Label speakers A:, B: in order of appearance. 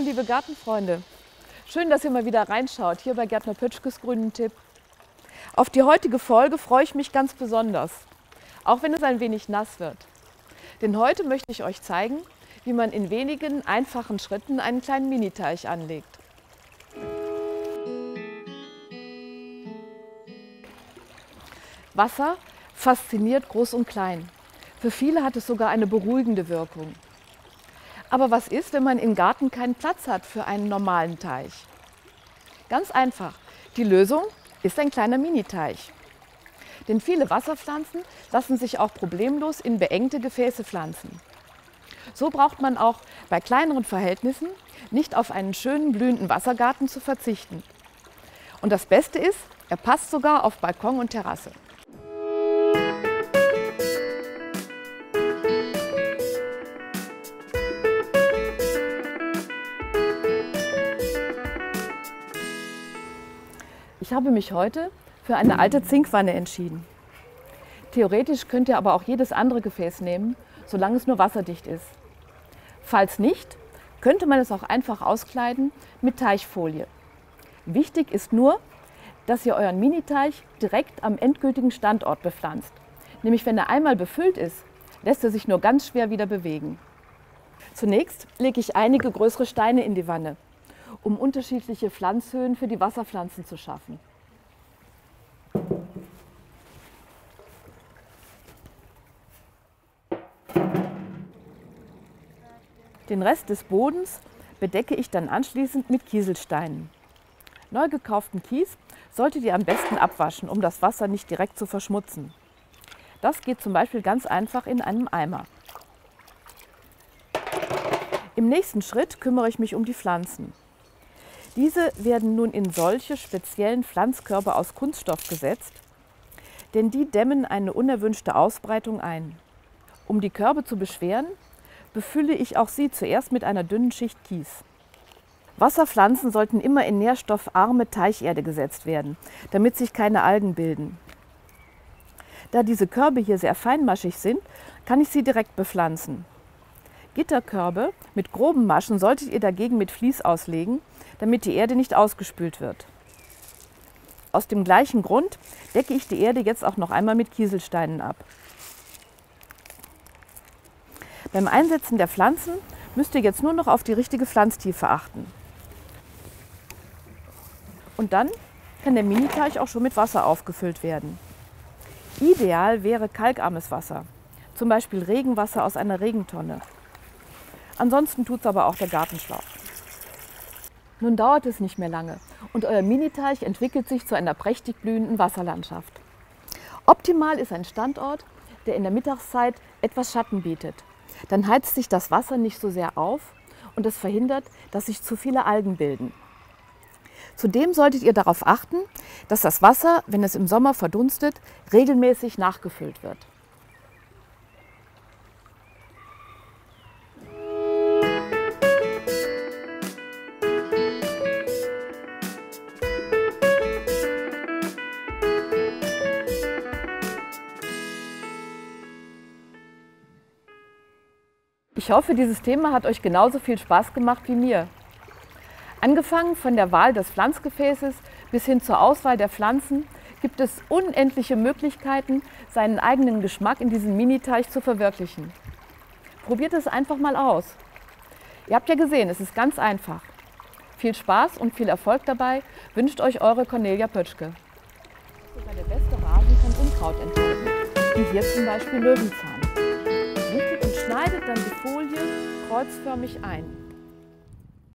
A: Hallo liebe Gartenfreunde, schön, dass ihr mal wieder reinschaut hier bei Gärtner Pötschkes grünen Tipp. Auf die heutige Folge freue ich mich ganz besonders, auch wenn es ein wenig nass wird. Denn heute möchte ich euch zeigen, wie man in wenigen einfachen Schritten einen kleinen Miniteich anlegt. Wasser fasziniert groß und klein. Für viele hat es sogar eine beruhigende Wirkung. Aber was ist, wenn man im Garten keinen Platz hat für einen normalen Teich? Ganz einfach. Die Lösung ist ein kleiner Miniteich. Denn viele Wasserpflanzen lassen sich auch problemlos in beengte Gefäße pflanzen. So braucht man auch bei kleineren Verhältnissen nicht auf einen schönen blühenden Wassergarten zu verzichten. Und das Beste ist, er passt sogar auf Balkon und Terrasse. Ich habe mich heute für eine alte Zinkwanne entschieden. Theoretisch könnt ihr aber auch jedes andere Gefäß nehmen, solange es nur wasserdicht ist. Falls nicht, könnte man es auch einfach auskleiden mit Teichfolie. Wichtig ist nur, dass ihr euren Miniteich direkt am endgültigen Standort bepflanzt. Nämlich wenn er einmal befüllt ist, lässt er sich nur ganz schwer wieder bewegen. Zunächst lege ich einige größere Steine in die Wanne um unterschiedliche Pflanzhöhen für die Wasserpflanzen zu schaffen. Den Rest des Bodens bedecke ich dann anschließend mit Kieselsteinen. Neu gekauften Kies solltet ihr am besten abwaschen, um das Wasser nicht direkt zu verschmutzen. Das geht zum Beispiel ganz einfach in einem Eimer. Im nächsten Schritt kümmere ich mich um die Pflanzen. Diese werden nun in solche speziellen Pflanzkörbe aus Kunststoff gesetzt, denn die dämmen eine unerwünschte Ausbreitung ein. Um die Körbe zu beschweren, befülle ich auch sie zuerst mit einer dünnen Schicht Kies. Wasserpflanzen sollten immer in nährstoffarme Teicherde gesetzt werden, damit sich keine Algen bilden. Da diese Körbe hier sehr feinmaschig sind, kann ich sie direkt bepflanzen. Gitterkörbe mit groben Maschen solltet ihr dagegen mit Vlies auslegen, damit die Erde nicht ausgespült wird. Aus dem gleichen Grund decke ich die Erde jetzt auch noch einmal mit Kieselsteinen ab. Beim Einsetzen der Pflanzen müsst ihr jetzt nur noch auf die richtige Pflanztiefe achten. Und dann kann der Miniteich auch schon mit Wasser aufgefüllt werden. Ideal wäre kalkarmes Wasser, zum Beispiel Regenwasser aus einer Regentonne. Ansonsten tut es aber auch der Gartenschlauch. Nun dauert es nicht mehr lange und euer Miniteich entwickelt sich zu einer prächtig blühenden Wasserlandschaft. Optimal ist ein Standort, der in der Mittagszeit etwas Schatten bietet. Dann heizt sich das Wasser nicht so sehr auf und es verhindert, dass sich zu viele Algen bilden. Zudem solltet ihr darauf achten, dass das Wasser, wenn es im Sommer verdunstet, regelmäßig nachgefüllt wird. Ich hoffe, dieses Thema hat euch genauso viel Spaß gemacht wie mir. Angefangen von der Wahl des Pflanzgefäßes bis hin zur Auswahl der Pflanzen gibt es unendliche Möglichkeiten, seinen eigenen Geschmack in diesem Miniteich zu verwirklichen. Probiert es einfach mal aus. Ihr habt ja gesehen, es ist ganz einfach. Viel Spaß und viel Erfolg dabei wünscht euch eure Cornelia Pötschke. Sogar der beste Rasen kann Unkraut enthalten, wie hier zum Beispiel Löwenzahn. Schneidet dann die Folie kreuzförmig ein.